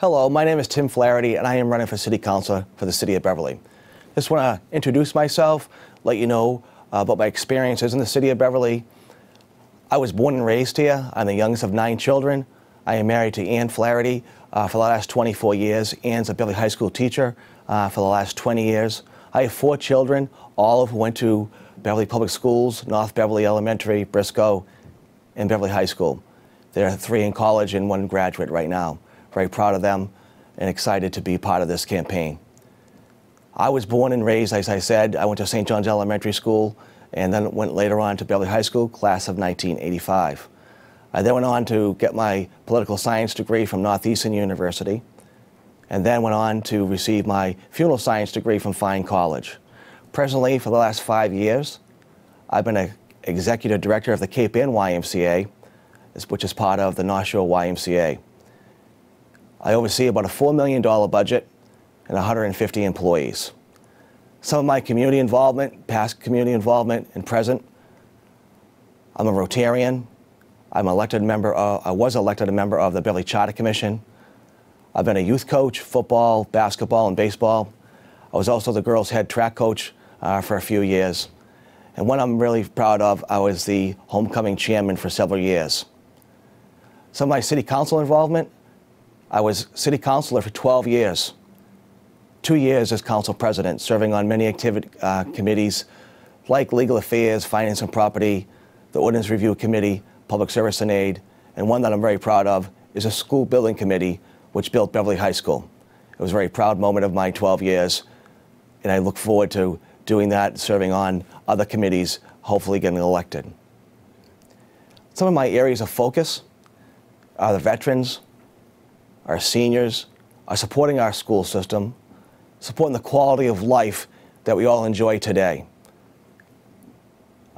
Hello, my name is Tim Flaherty, and I am running for City Council for the City of Beverly. Just want to introduce myself, let you know uh, about my experiences in the City of Beverly. I was born and raised here. I'm the youngest of nine children. I am married to Ann Flaherty uh, for the last 24 years. Ann's a Beverly High School teacher uh, for the last 20 years. I have four children, all of who went to Beverly Public Schools, North Beverly Elementary, Briscoe, and Beverly High School. There are three in college and one graduate right now. Very proud of them and excited to be part of this campaign. I was born and raised, as I said, I went to St. John's Elementary School and then went later on to Beverly High School, class of 1985. I then went on to get my political science degree from Northeastern University and then went on to receive my funeral science degree from Fine College. Presently, for the last five years, I've been an executive director of the Cape Ann YMCA, which is part of the North Shore YMCA. I oversee about a $4 million budget and 150 employees. Some of my community involvement, past community involvement and present, I'm a Rotarian. I'm elected member, of, I was elected a member of the Beverly Charter Commission. I've been a youth coach, football, basketball, and baseball. I was also the girls' head track coach uh, for a few years. And one I'm really proud of, I was the homecoming chairman for several years. Some of my city council involvement, I was city councilor for 12 years. Two years as council president, serving on many activity, uh, committees like legal affairs, finance and property, the ordinance review committee, public service and aid, and one that I'm very proud of is a school building committee which built Beverly High School. It was a very proud moment of my 12 years, and I look forward to doing that, serving on other committees, hopefully getting elected. Some of my areas of focus are the veterans, our seniors, are supporting our school system, supporting the quality of life that we all enjoy today.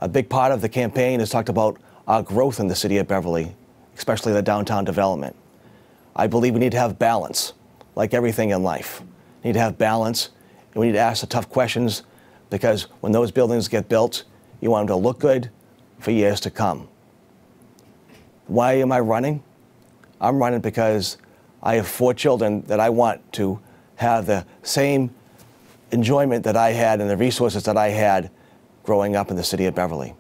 A big part of the campaign has talked about our growth in the city of Beverly, especially the downtown development. I believe we need to have balance, like everything in life. We need to have balance, and we need to ask the tough questions because when those buildings get built, you want them to look good for years to come. Why am I running? I'm running because I have four children that I want to have the same enjoyment that I had and the resources that I had growing up in the city of Beverly.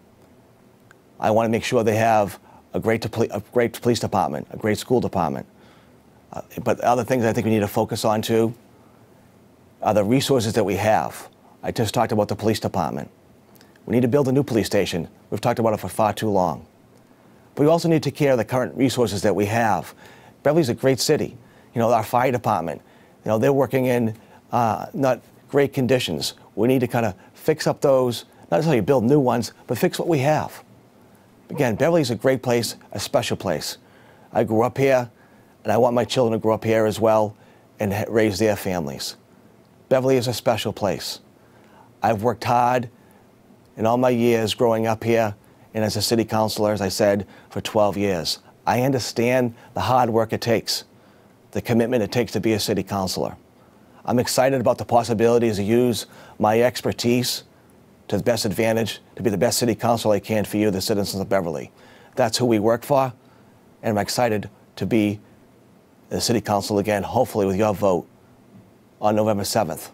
I want to make sure they have a great, a great police department, a great school department. Uh, but other things I think we need to focus on too are the resources that we have. I just talked about the police department. We need to build a new police station. We've talked about it for far too long. But we also need to take care of the current resources that we have Beverly's a great city. You know, our fire department, you know, they're working in uh, not great conditions. We need to kind of fix up those, not necessarily build new ones, but fix what we have. Again, Beverly's a great place, a special place. I grew up here, and I want my children to grow up here as well and raise their families. Beverly is a special place. I've worked hard in all my years growing up here and as a city councilor, as I said, for 12 years. I understand the hard work it takes, the commitment it takes to be a city councilor. I'm excited about the possibilities to use my expertise to the best advantage to be the best city councilor I can for you, the citizens of Beverly. That's who we work for, and I'm excited to be the city council again, hopefully with your vote on November 7th.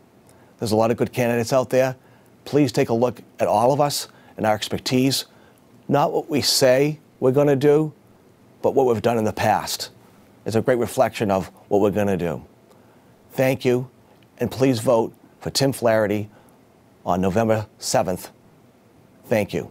There's a lot of good candidates out there. Please take a look at all of us and our expertise, not what we say we're going to do, but what we've done in the past. It's a great reflection of what we're going to do. Thank you, and please vote for Tim Flaherty on November 7th. Thank you.